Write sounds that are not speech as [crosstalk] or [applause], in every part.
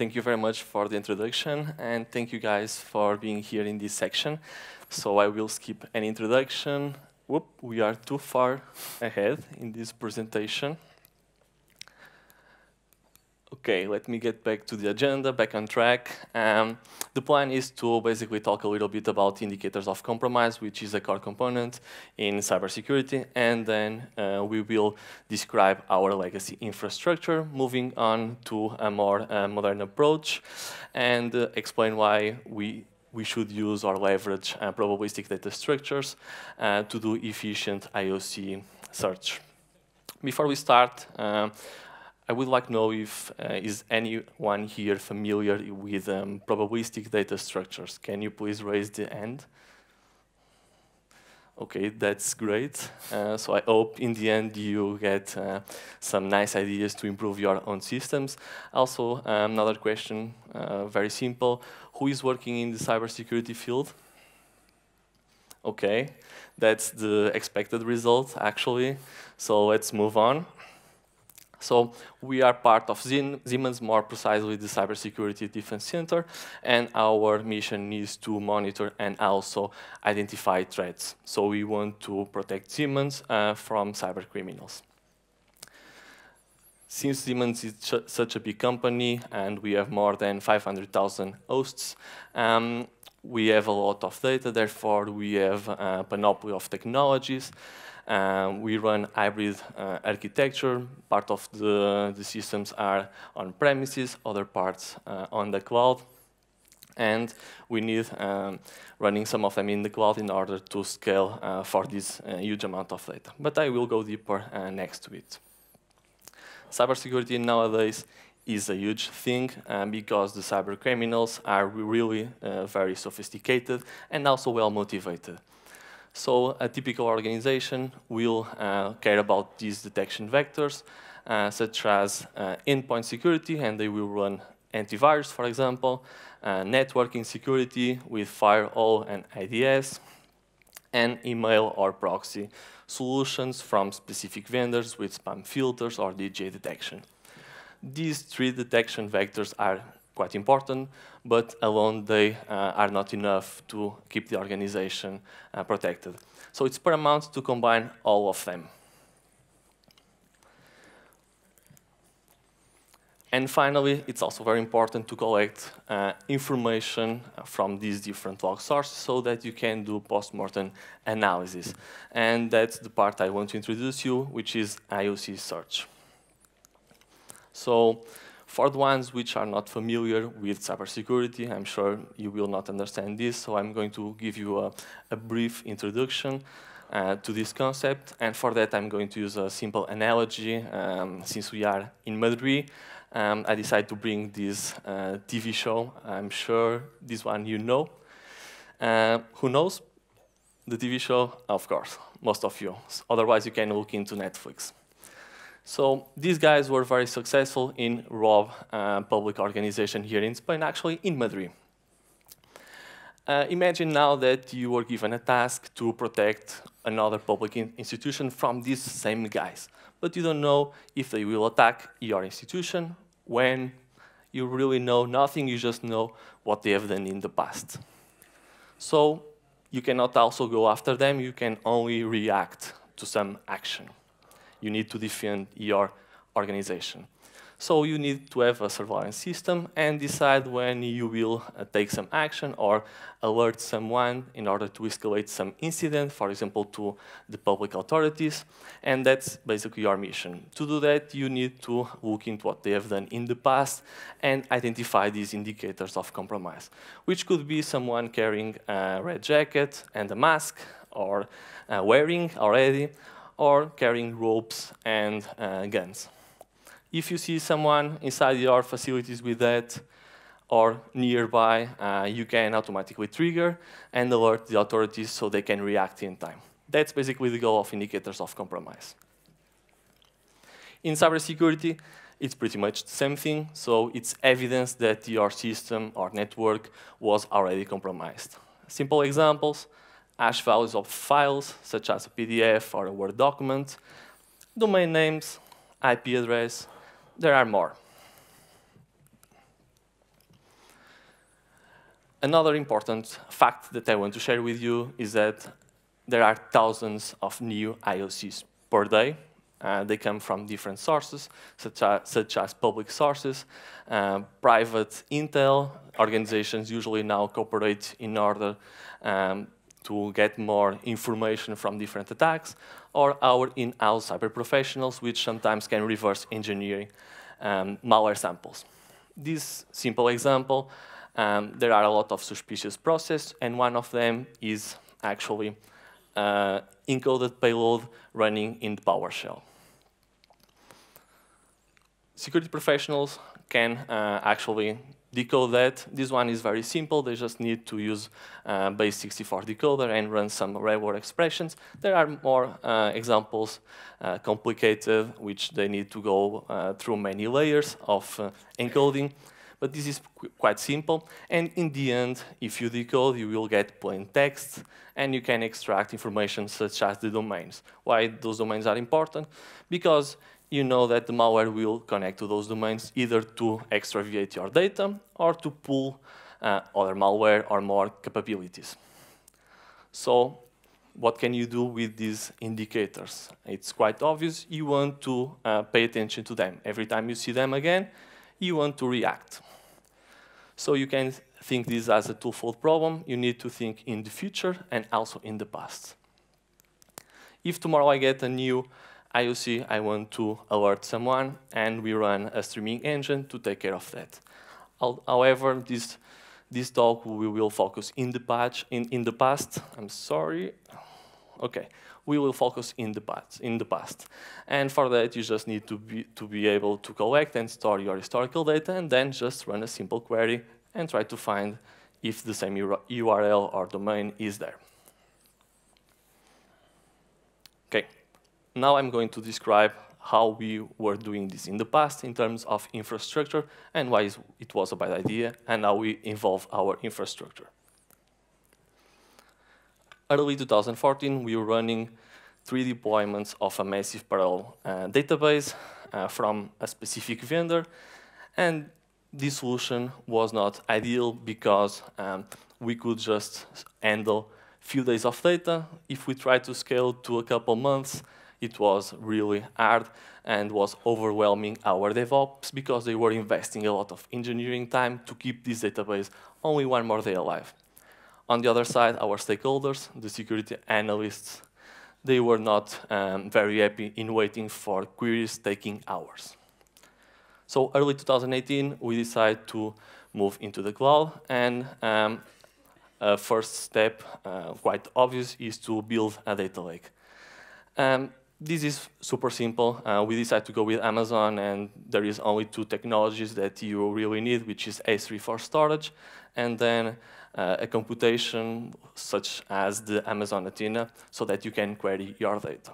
thank you very much for the introduction, and thank you guys for being here in this section. So I will skip an introduction. Whoop, we are too far [laughs] ahead in this presentation. Okay, let me get back to the agenda, back on track. Um, the plan is to basically talk a little bit about indicators of compromise, which is a core component in cybersecurity, and then uh, we will describe our legacy infrastructure, moving on to a more uh, modern approach, and uh, explain why we we should use or leverage uh, probabilistic data structures uh, to do efficient IOC search. Before we start, um, I would like to know if uh, is anyone here familiar with um, probabilistic data structures. Can you please raise the hand? Okay, that's great. Uh, so I hope in the end you get uh, some nice ideas to improve your own systems. Also, um, another question, uh, very simple. Who is working in the cybersecurity field? Okay, that's the expected result, actually. So let's move on. So we are part of Siemens, more precisely the Cybersecurity Defense Center, and our mission is to monitor and also identify threats. So we want to protect Siemens uh, from cyber criminals. Since Siemens is such a big company and we have more than 500,000 hosts, um, we have a lot of data, therefore we have a panoply of technologies. Um, we run hybrid uh, architecture. Part of the, the systems are on premises, other parts uh, on the cloud. And we need um, running some of them in the cloud in order to scale uh, for this uh, huge amount of data. But I will go deeper uh, next to it. Cybersecurity nowadays is a huge thing um, because the cyber criminals are really very sophisticated and also well motivated. So a typical organization will uh, care about these detection vectors, uh, such as uh, endpoint security, and they will run antivirus, for example, networking security with firewall and IDS, and email or proxy solutions from specific vendors with spam filters or DGA detection. These three detection vectors are quite important, but alone they uh, are not enough to keep the organization uh, protected. So it's paramount to combine all of them. And finally, it's also very important to collect uh, information from these different log sources so that you can do post-mortem analysis. And that's the part I want to introduce you, which is IOC search. So for the ones which are not familiar with cybersecurity, I'm sure you will not understand this, so I'm going to give you a, a brief introduction uh, to this concept. And for that, I'm going to use a simple analogy. Um, since we are in Madrid, um, I decided to bring this uh, TV show. I'm sure this one you know. Uh, who knows? The TV show? Of course, most of you. Otherwise, you can look into Netflix. So these guys were very successful in rob uh, public organization here in Spain, actually in Madrid. Uh, imagine now that you were given a task to protect another public in institution from these same guys, but you don't know if they will attack your institution, when, you really know nothing, you just know what they have done in the past. So you cannot also go after them, you can only react to some action you need to defend your organization. So you need to have a surveillance system and decide when you will uh, take some action or alert someone in order to escalate some incident, for example, to the public authorities. And that's basically your mission. To do that, you need to look into what they have done in the past and identify these indicators of compromise, which could be someone carrying a red jacket and a mask or uh, wearing already, or carrying ropes and uh, guns. If you see someone inside your facilities with that or nearby, uh, you can automatically trigger and alert the authorities so they can react in time. That's basically the goal of indicators of compromise. In cybersecurity, it's pretty much the same thing, so it's evidence that your system or network was already compromised. Simple examples, hash values of files, such as a PDF or a Word document, domain names, IP address, there are more. another important fact that I want to share with you is that there are thousands of new IOCs per day. Uh, they come from different sources, such as, such as public sources, uh, private intel. Organizations usually now cooperate in order um, to get more information from different attacks, or our in-house cyber professionals, which sometimes can reverse engineering um, malware samples. This simple example, um, there are a lot of suspicious processes, and one of them is actually uh, encoded payload running in PowerShell. Security professionals can uh, actually decode that. This one is very simple. They just need to use uh, base64 decoder and run some reward expressions. There are more uh, examples uh, complicated, which they need to go uh, through many layers of uh, encoding. But this is qu quite simple. And in the end, if you decode, you will get plain text, and you can extract information such as the domains. Why those domains are important? Because you know that the malware will connect to those domains either to extraviate your data or to pull uh, other malware or more capabilities. So what can you do with these indicators? It's quite obvious. You want to uh, pay attention to them. Every time you see them again, you want to react. So you can think this as a twofold problem. You need to think in the future and also in the past. If tomorrow I get a new IOC, I want to alert someone, and we run a streaming engine to take care of that. However, this, this talk we will focus in the patch in, in the past. I'm sorry. Okay, we will focus in the past. In the past, and for that you just need to be to be able to collect and store your historical data, and then just run a simple query and try to find if the same URL or domain is there. Okay. Now I'm going to describe how we were doing this in the past in terms of infrastructure and why it was a bad idea and how we involve our infrastructure. Early 2014, we were running three deployments of a massive parallel uh, database uh, from a specific vendor. And this solution was not ideal because um, we could just handle a few days of data. If we try to scale to a couple months, it was really hard and was overwhelming our DevOps because they were investing a lot of engineering time to keep this database only one more day alive. On the other side, our stakeholders, the security analysts, they were not um, very happy in waiting for queries taking hours. So early 2018, we decided to move into the cloud, and um, a first step, uh, quite obvious, is to build a data lake. Um, this is super simple. Uh, we decided to go with Amazon, and there is only two technologies that you really need, which is S3 for storage, and then uh, a computation such as the Amazon Athena, so that you can query your data.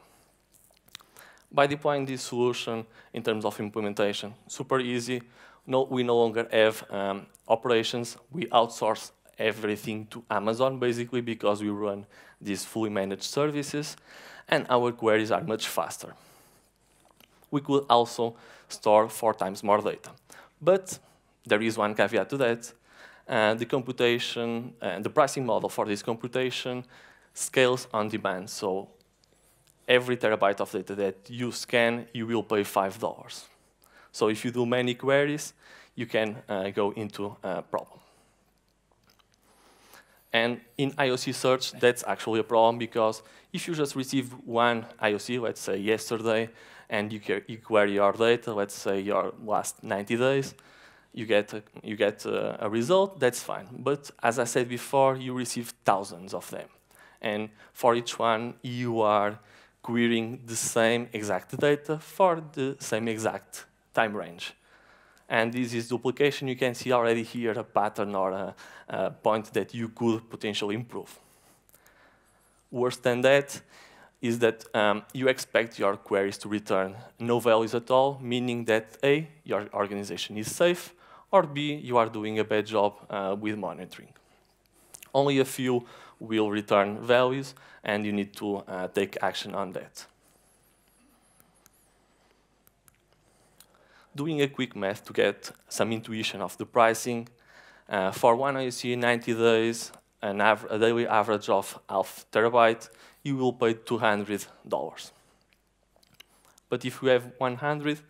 By deploying this solution in terms of implementation, super easy. No, we no longer have um, operations. We outsource everything to Amazon, basically, because we run these fully managed services and our queries are much faster. We could also store four times more data. But there is one caveat to that. Uh, the computation, uh, the pricing model for this computation scales on demand. So every terabyte of data that you scan, you will pay $5. So if you do many queries, you can uh, go into a problem. And in IOC search, that's actually a problem because if you just receive one IOC, let's say yesterday, and you, you query your data, let's say your last 90 days, you get, a, you get a, a result, that's fine. But as I said before, you receive thousands of them. And for each one, you are querying the same exact data for the same exact time range. And this is duplication. You can see already here a pattern or a, a point that you could potentially improve. Worse than that is that um, you expect your queries to return no values at all, meaning that A, your organization is safe, or B, you are doing a bad job uh, with monitoring. Only a few will return values, and you need to uh, take action on that. Doing a quick math to get some intuition of the pricing, Uh, for one IOC 90 days, an a daily average of half terabyte, you will pay $200. But if you have 100,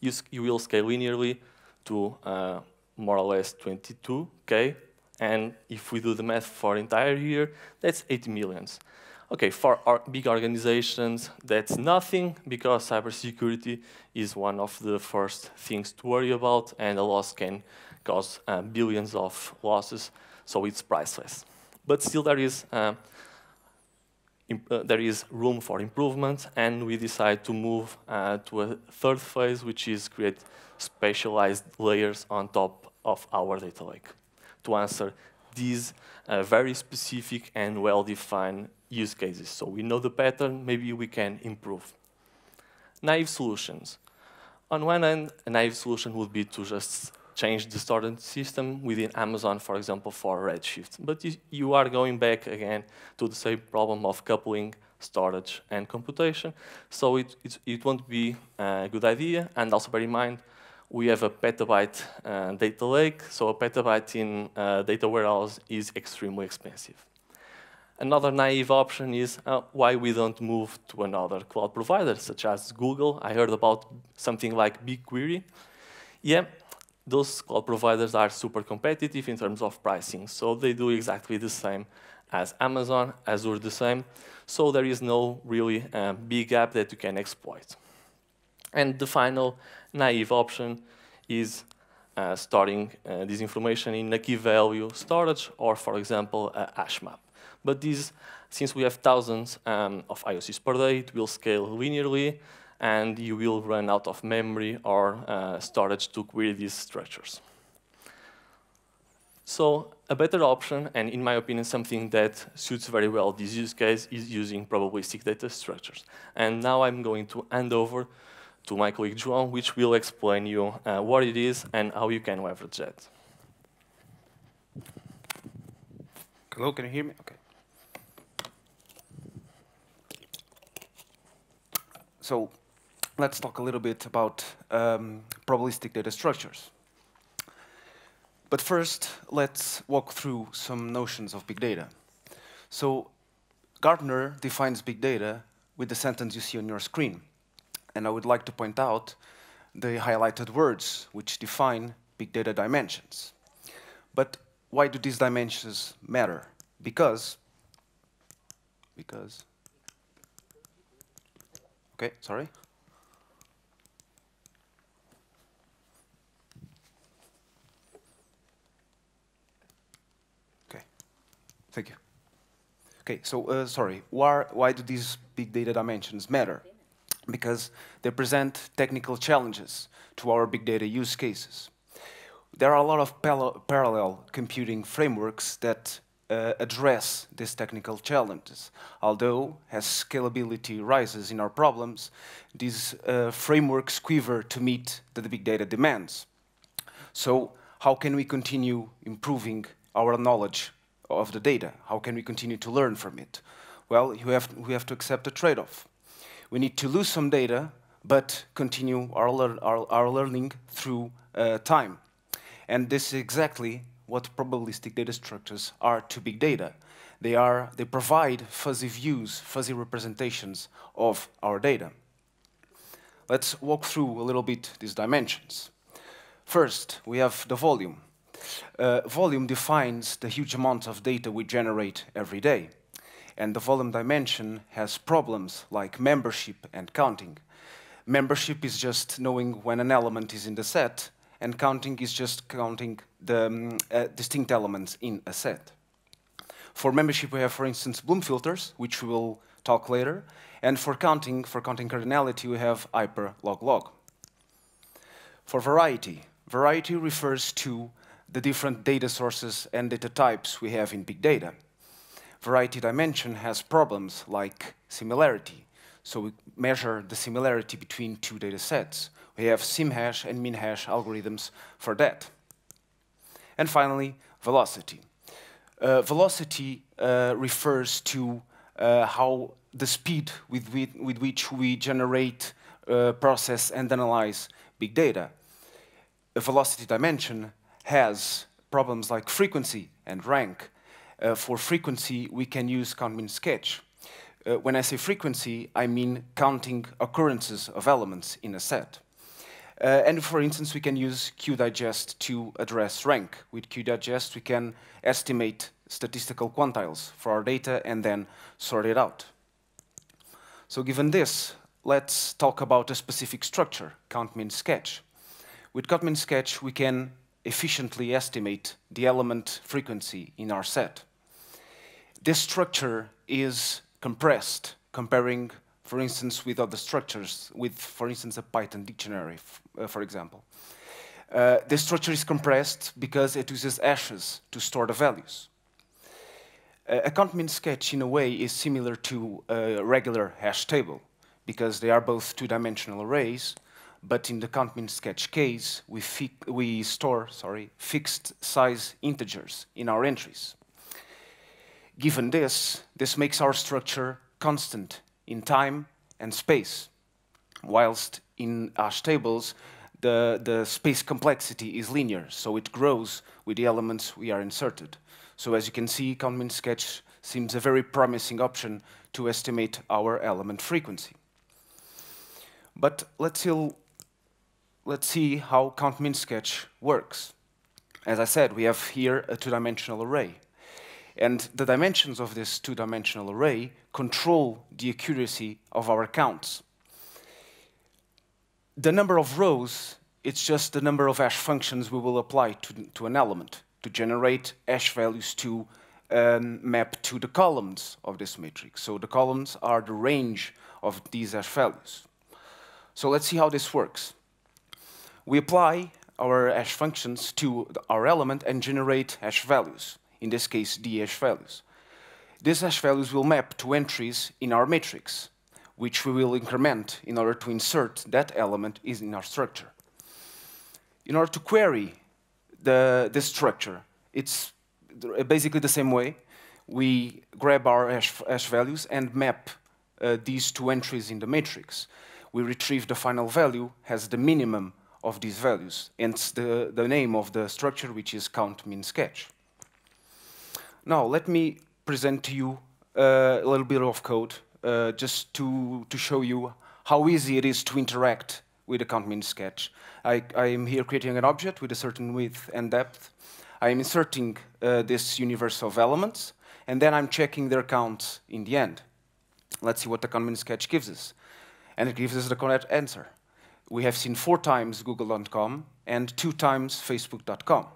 you, you will scale linearly to uh, more or less 22K. And if we do the math for entire year, that's 80 millions. Okay, for big organizations, that's nothing because cybersecurity is one of the first things to worry about, and a loss can cause uh, billions of losses, so it's priceless. But still, there is uh, uh, there is room for improvement, and we decide to move uh, to a third phase, which is create specialized layers on top of our data lake to answer these uh, very specific and well-defined use cases. So we know the pattern, maybe we can improve. Naive solutions. On one end, a naive solution would be to just change the storage system within Amazon, for example, for Redshift. But you are going back again to the same problem of coupling storage and computation. So it, it, it won't be a good idea. And also bear in mind, we have a petabyte uh, data lake, so a petabyte in uh, data warehouse is extremely expensive. Another naive option is uh, why we don't move to another cloud provider, such as Google. I heard about something like BigQuery. Yeah, those cloud providers are super competitive in terms of pricing, so they do exactly the same as Amazon, Azure the same, so there is no really uh, big gap that you can exploit. And the final naive option is uh, storing uh, this information in a key value storage or, for example, a hash map. But these, since we have thousands um, of IOCs per day, it will scale linearly, and you will run out of memory or uh, storage to query these structures. So a better option, and in my opinion, something that suits very well this use case, is using probabilistic data structures. And now I'm going to hand over to my colleague João, which will explain you uh, what it is and how you can leverage that. Hello, can you hear me? Okay. So let's talk a little bit about um, probabilistic data structures. But first, let's walk through some notions of big data. So Gartner defines big data with the sentence you see on your screen and I would like to point out the highlighted words which define big data dimensions. But why do these dimensions matter? Because, because, okay, sorry. Okay, thank you. Okay, so uh, sorry, why, why do these big data dimensions matter? Because they present technical challenges to our big data use cases. There are a lot of parallel computing frameworks that uh, address these technical challenges. Although, as scalability rises in our problems, these uh, frameworks quiver to meet the big data demands. So, how can we continue improving our knowledge of the data? How can we continue to learn from it? Well, you have, we have to accept a trade-off we need to lose some data, but continue our, our, our learning through uh, time. And this is exactly what probabilistic data structures are to big data. They, are, they provide fuzzy views, fuzzy representations of our data. Let's walk through a little bit these dimensions. First, we have the volume. Uh, volume defines the huge amount of data we generate every day and the volume dimension has problems like membership and counting. Membership is just knowing when an element is in the set, and counting is just counting the um, uh, distinct elements in a set. For membership, we have, for instance, Bloom filters, which we will talk later, and for counting, for counting cardinality, we have hyper log log. For variety, variety refers to the different data sources and data types we have in big data variety dimension has problems like similarity. So we measure the similarity between two data sets. We have SIMHASH and MinHash algorithms for that. And finally, velocity. Uh, velocity uh, refers to uh, how the speed with, with, with, which we generate, uh, process, and analyze big data. A velocity dimension has problems like frequency and rank. Uh, for frequency, we can use count-min-sketch. Uh, when I say frequency, I mean counting occurrences of elements in a set. Uh, and for instance, we can use QDigest to address rank. With QDigest, we can estimate statistical quantiles for our data and then sort it out. So given this, let's talk about a specific structure, count-min-sketch. With count-min-sketch, we can efficiently estimate the element frequency in our set. This structure is compressed, comparing for instance, with other structures, with, for instance, a Python dictionary, uh, for example. Uh, the structure is compressed because it uses hashes to store the values. Uh, a count-min-sketch, in a way, is similar to a regular hash table, because they are both two-dimensional arrays, but in the count-min-sketch case, we, we store sorry, fixed size integers in our entries. Given this, this makes our structure constant in time and space, whilst in hash tables, the, the space complexity is linear, so it grows with the elements we are inserted. So as you can see, count-min-sketch seems a very promising option to estimate our element frequency. But let's see, let's see how count-min-sketch works. As I said, we have here a two-dimensional array. And the dimensions of this two-dimensional array control the accuracy of our counts. The number of rows, it's just the number of hash functions we will apply to, to an element to generate hash values to um, map to the columns of this matrix. So the columns are the range of these hash values. So let's see how this works. We apply our hash functions to our element and generate hash values in this case d hash values. These hash values will map to entries in our matrix, which we will increment in order to insert that element in our structure. In order to query the, this structure, it's basically the same way. We grab our hash, hash values and map uh, these two entries in the matrix. We retrieve the final value as the minimum of these values, hence the, the name of the structure, which is count min sketch. Now, let me present to you uh, a little bit of code uh, just to, to show you how easy it is to interact with a count-min sketch. I, I, am here creating an object with a certain width and depth. I am inserting uh, this universe of elements, and then I'm checking their counts in the end. Let's see what the count-min sketch gives us. And it gives us the correct answer. We have seen four times google.com and two times facebook.com.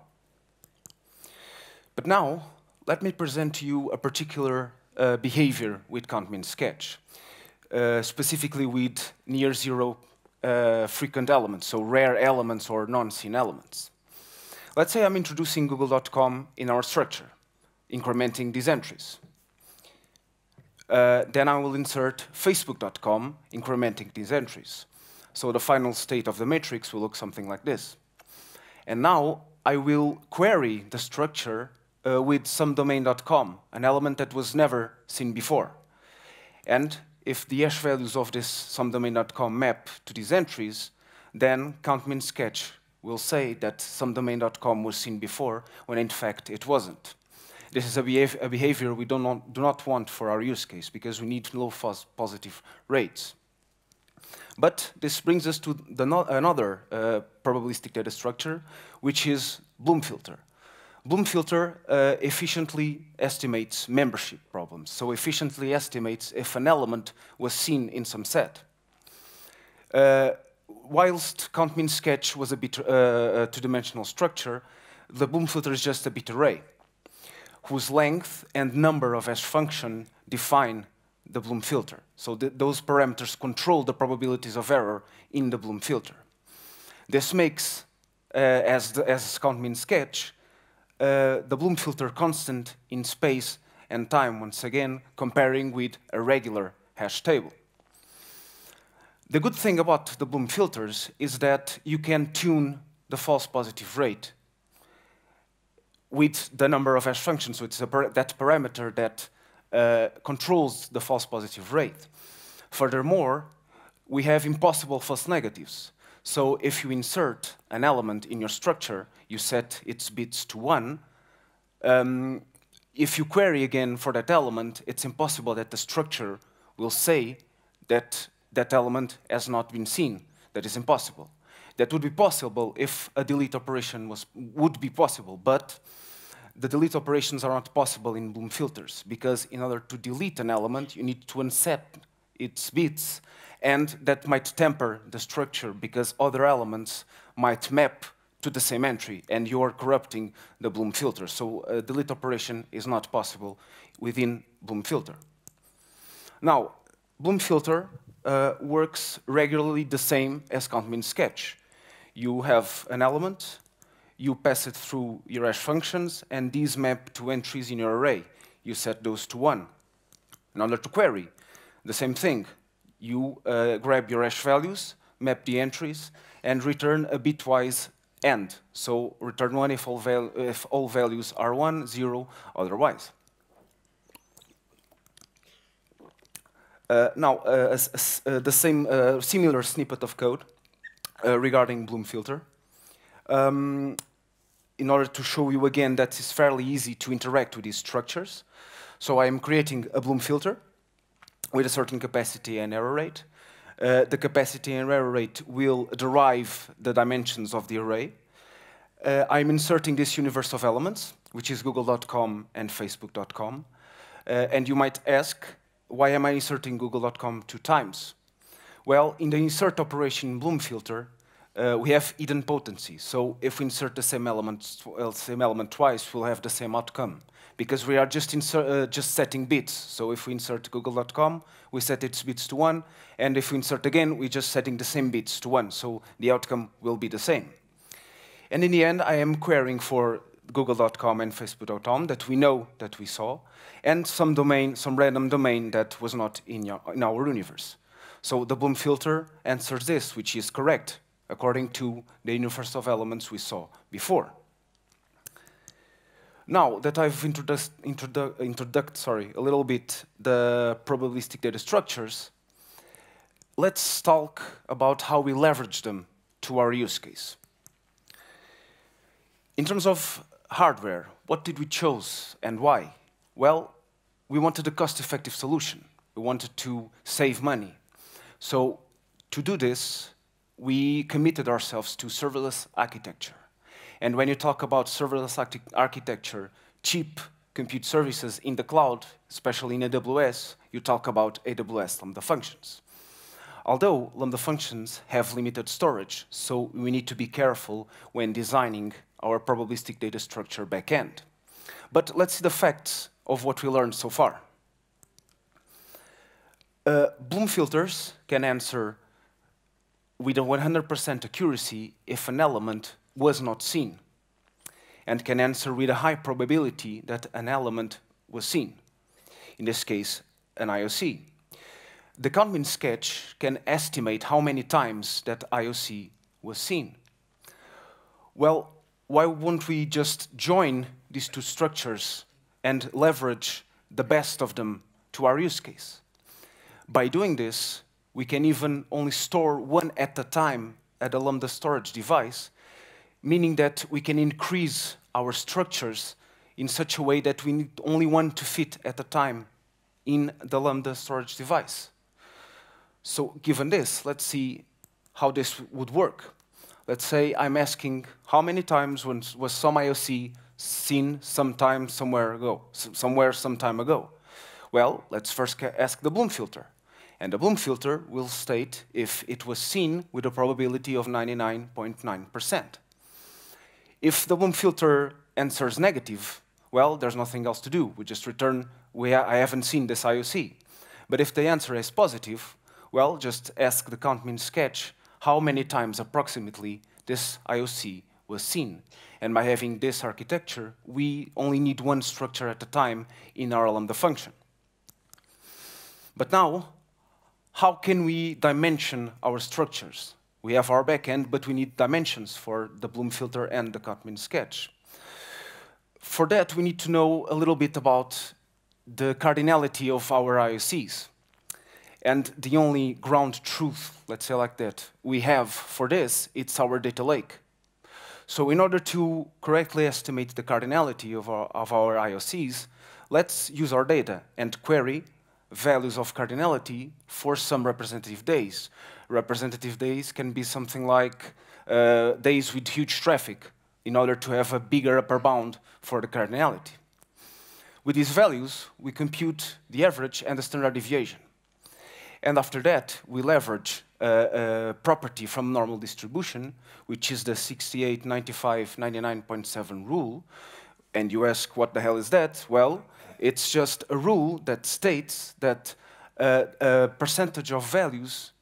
But now, let me present to you a particular uh, behavior with count-min-sketch, uh, specifically with near zero uh, frequent elements, so rare elements or non-seen elements. Let's say I'm introducing google.com in our structure, incrementing these entries. Uh, then I will insert facebook.com, incrementing these entries. So the final state of the matrix will look something like this. And now I will query the structure uh, with somedomain.com, an element that was never seen before. And if the hash values of this somedomain.com map to these entries, then count-min-sketch will say that somedomain.com was seen before, when in fact it wasn't. This is a, behav a behavior we do not, do not want for our use case, because we need low positive rates. But this brings us to no another uh, probabilistic data structure, which is Bloom filter. Bloom filter uh, efficiently estimates membership problems, so efficiently estimates if an element was seen in some set. Uh, whilst count-min-sketch was a bit uh, two-dimensional structure, the Bloom filter is just a bit array, whose length and number of hash function define the Bloom filter. So th those parameters control the probabilities of error in the Bloom filter. This makes, uh, as, the, as count-min-sketch, uh, the Bloom filter constant in space and time, once again, comparing with a regular hash table. The good thing about the Bloom filters is that you can tune the false positive rate with the number of hash functions, so it's par that parameter that uh, controls the false positive rate. Furthermore, we have impossible false negatives. So if you insert an element in your structure, you set its bits to 1. Um, if you query again for that element, it's impossible that the structure will say that that element has not been seen. That is impossible. That would be possible if a delete operation was, would be possible, but the delete operations are not possible in Bloom filters because in order to delete an element, you need to unset its bits, and that might temper the structure because other elements might map to the same entry, and you are corrupting the Bloom filter. So a delete operation is not possible within Bloom filter. Now, Bloom filter uh, works regularly the same as count sketch. You have an element, you pass it through your hash functions, and these map to entries in your array. You set those to 1. In order to query, the same thing. You uh, grab your hash values, map the entries, and return a bitwise AND. So return 1 if all, val if all values are 1, 0 otherwise. Uh, now, uh, uh, the same uh, similar snippet of code uh, regarding Bloom filter. Um, in order to show you again that it's fairly easy to interact with these structures. So I am creating a Bloom filter with a certain capacity and error rate. Uh, the capacity and error rate will derive the dimensions of the array. Uh, I'm inserting this universe of elements, which is google.com and facebook.com. Uh, and you might ask, why am I inserting google.com two times? Well, in the insert operation Bloom filter, uh, we have idempotency. So if we insert the same element, uh, same element twice, we'll have the same outcome because we are just, uh, just setting bits. So if we insert google.com, we set its bits to 1, and if we insert again, we're just setting the same bits to 1, so the outcome will be the same. And in the end, I am querying for google.com and facebook.com that we know that we saw, and some domain, some random domain that was not in, your, in our universe. So the Bloom filter answers this, which is correct according to the universe of elements we saw before. Now that I've introduced, introdu introduced sorry, a little bit the probabilistic data structures, let's talk about how we leverage them to our use case. In terms of hardware, what did we choose and why? Well, we wanted a cost-effective solution. We wanted to save money. So to do this, we committed ourselves to serverless architecture. And when you talk about serverless architecture, cheap compute services in the cloud, especially in AWS, you talk about AWS Lambda functions. Although Lambda functions have limited storage, so we need to be careful when designing our probabilistic data structure backend. But let's see the facts of what we learned so far. Uh, Bloom filters can answer with a 100% accuracy if an element was not seen, and can answer with a high probability that an element was seen, in this case, an IOC. The Count sketch can estimate how many times that IOC was seen. Well, why won't we just join these two structures and leverage the best of them to our use case? By doing this, we can even only store one at a time at a Lambda storage device, meaning that we can increase our structures in such a way that we need only one to fit at a time in the Lambda storage device. So given this, let's see how this would work. Let's say I'm asking how many times was some IOC seen sometime somewhere ago, somewhere some time ago. Well, let's first ask the Bloom filter. And the Bloom filter will state if it was seen with a probability of 99.9%. If the Bloom filter answers negative, well, there's nothing else to do. We just return, we ha I haven't seen this IOC. But if the answer is positive, well, just ask the count min sketch how many times approximately this IOC was seen. And by having this architecture, we only need one structure at a time in our lambda function. But now, how can we dimension our structures? We have our backend, but we need dimensions for the Bloom filter and the count sketch. For that, we need to know a little bit about the cardinality of our IOCs. And the only ground truth, let's say like that, we have for this, it's our data lake. So in order to correctly estimate the cardinality of our, of our IOCs, let's use our data and query values of cardinality for some representative days. Representative days can be something like uh, days with huge traffic in order to have a bigger upper bound for the cardinality. With these values, we compute the average and the standard deviation. And after that, we leverage a, a property from normal distribution, which is the 68, 95, 99.7 rule. And you ask, what the hell is that? Well, it's just a rule that states that uh, a percentage of values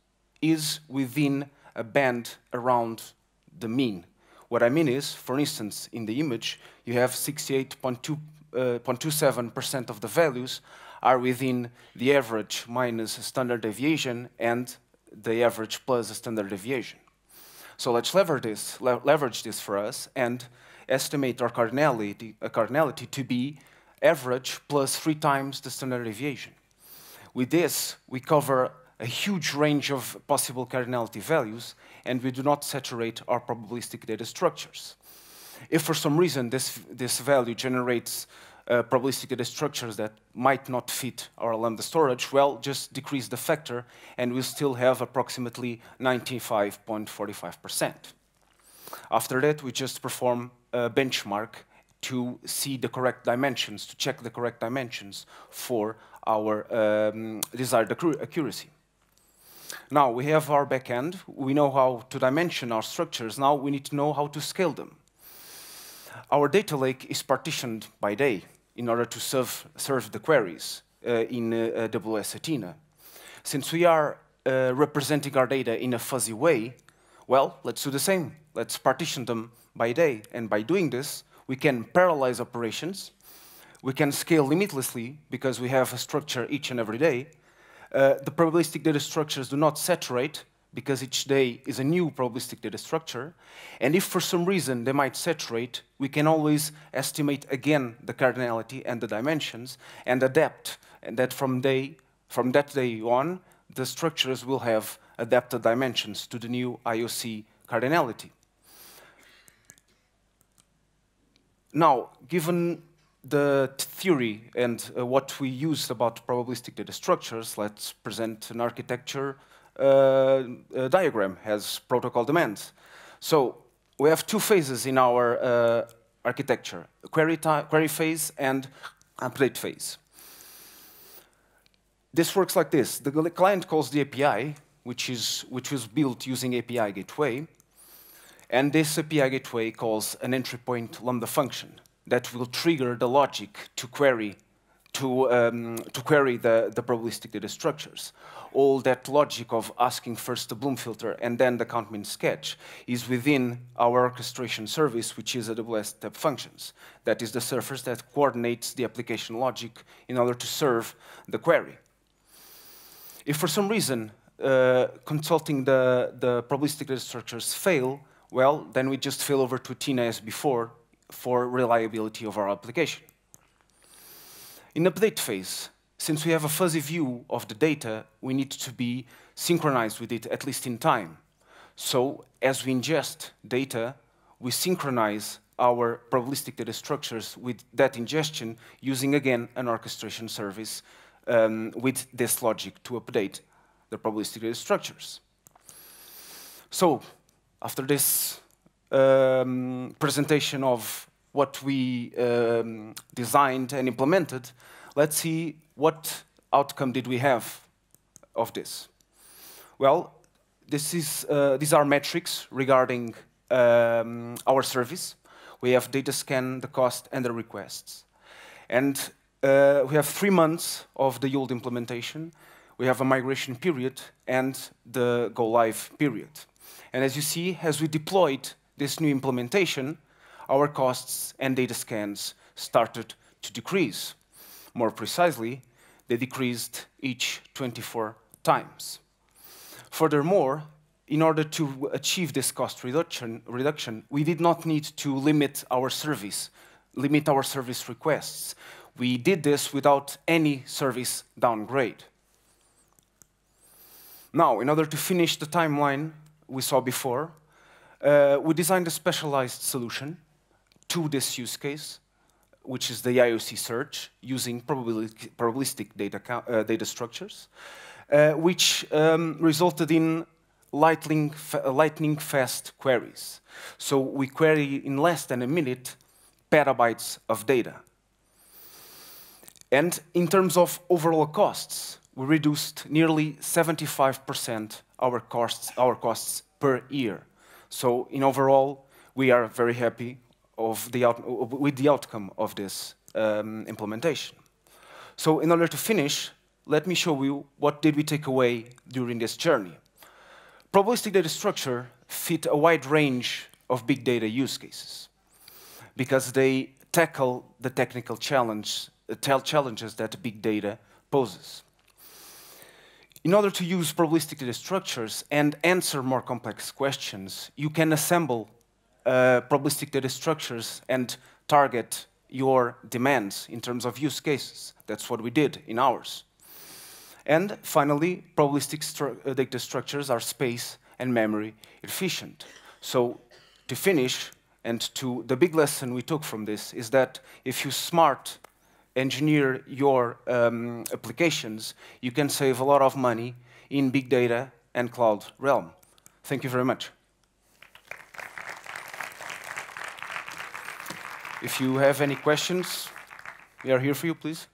is within a band around the mean. What I mean is, for instance, in the image, you have 68.27% uh, of the values are within the average minus standard deviation and the average plus standard deviation. So let's lever this, le leverage this for us and estimate our cardinality, uh, cardinality to be average plus three times the standard deviation. With this, we cover a huge range of possible cardinality values, and we do not saturate our probabilistic data structures. If for some reason this, this value generates uh, probabilistic data structures that might not fit our lambda storage, well, just decrease the factor, and we still have approximately 95.45%. After that, we just perform a benchmark to see the correct dimensions, to check the correct dimensions for our um, desired accuracy. Now, we have our backend. We know how to dimension our structures. Now, we need to know how to scale them. Our data lake is partitioned by day in order to serve, serve the queries uh, in uh, AWS Athena. Since we are uh, representing our data in a fuzzy way, well, let's do the same. Let's partition them by day. And by doing this, we can parallelize operations. We can scale limitlessly because we have a structure each and every day. Uh, the probabilistic data structures do not saturate because each day is a new probabilistic data structure. And if for some reason they might saturate, we can always estimate again the cardinality and the dimensions and adapt. And that from, day, from that day on, the structures will have adapted dimensions to the new IOC cardinality. Now, given the theory and uh, what we use about probabilistic data structures, let's present an architecture uh, diagram as protocol demands. So we have two phases in our uh, architecture, query, query phase and update phase. This works like this. The client calls the API, which, is, which was built using API gateway, and this API gateway calls an entry point lambda function that will trigger the logic to query to, um, to query the, the probabilistic data structures. All that logic of asking first the Bloom filter and then the count min sketch is within our orchestration service, which is AWS Step Functions. That is the surface that coordinates the application logic in order to serve the query. If for some reason uh, consulting the, the probabilistic data structures fail, well, then we just fail over to Athena as before for reliability of our application. In update phase, since we have a fuzzy view of the data, we need to be synchronized with it, at least in time. So as we ingest data, we synchronize our probabilistic data structures with that ingestion using, again, an orchestration service um, with this logic to update the probabilistic data structures. So after this um, presentation of what we um, designed and implemented, let's see what outcome did we have of this. Well, this is, uh, these are metrics regarding um, our service. We have data scan, the cost, and the requests. And uh, we have three months of the yield implementation. We have a migration period and the go live period. And as you see, as we deployed this new implementation, our costs and data scans started to decrease. More precisely, they decreased each 24 times. Furthermore, in order to achieve this cost reduction, reduction, we did not need to limit our service, limit our service requests. We did this without any service downgrade. Now, in order to finish the timeline we saw before, uh, we designed a specialized solution to this use case, which is the IOC search using probabilistic data, uh, data structures, uh, which um, resulted in lightning, fa lightning fast queries. So we query in less than a minute petabytes of data. And in terms of overall costs, we reduced nearly 75% our costs, our costs per year. So in overall, we are very happy of the with the outcome of this um, implementation. So in order to finish, let me show you what did we take away during this journey. Probabilistic data structure fit a wide range of big data use cases because they tackle the technical challenge, uh, challenges that big data poses. In order to use probabilistic data structures and answer more complex questions, you can assemble uh, probabilistic data structures and target your demands in terms of use cases. That's what we did in ours. And finally, probabilistic stru uh, data structures are space and memory efficient. So to finish, and to the big lesson we took from this is that if you smart engineer your um, applications, you can save a lot of money in big data and cloud realm. Thank you very much. If you have any questions, we are here for you, please.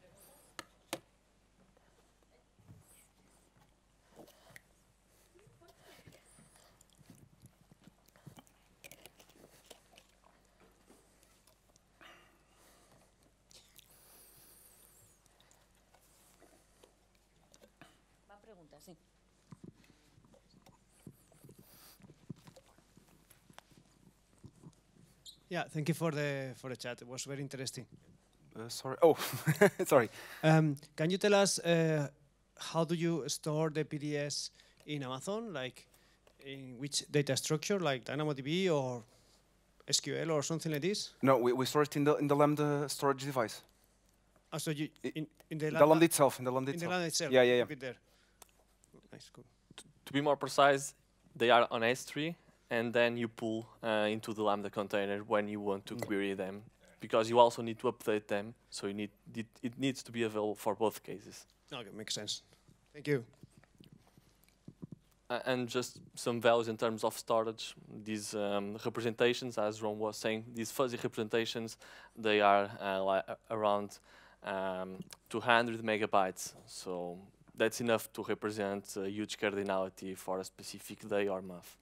Yeah, thank you for the for the chat. It was very interesting. Uh, sorry. Oh, [laughs] sorry. Um, can you tell us uh, how do you store the PDS in Amazon? Like, in which data structure, like DynamoDB or SQL or something like this? No, we, we store it in the in the Lambda storage device. Oh, so you in, in the, Lambda, the Lambda itself, in the Lambda in itself. the Lambda itself. Yeah, yeah, yeah. There. Nice, cool. To be more precise, they are on S3 and then you pull uh, into the Lambda container when you want to query them, because you also need to update them, so you need it, it needs to be available for both cases. Okay, makes sense. Thank you. Uh, and just some values in terms of storage. These um, representations, as Ron was saying, these fuzzy representations, they are uh, around um, 200 megabytes. So that's enough to represent a huge cardinality for a specific day or month.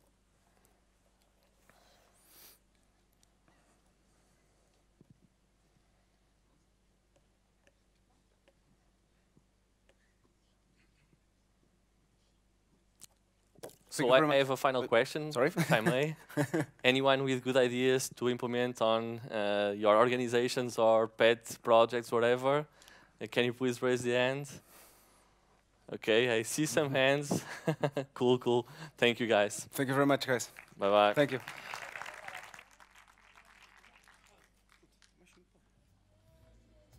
So I, I have a final question, Sorry? if I may. [laughs] Anyone with good ideas to implement on uh, your organizations or pet projects, whatever, uh, can you please raise the hand? Okay, I see some hands. [laughs] cool, cool. Thank you, guys. Thank you very much, guys. Bye-bye. Thank you.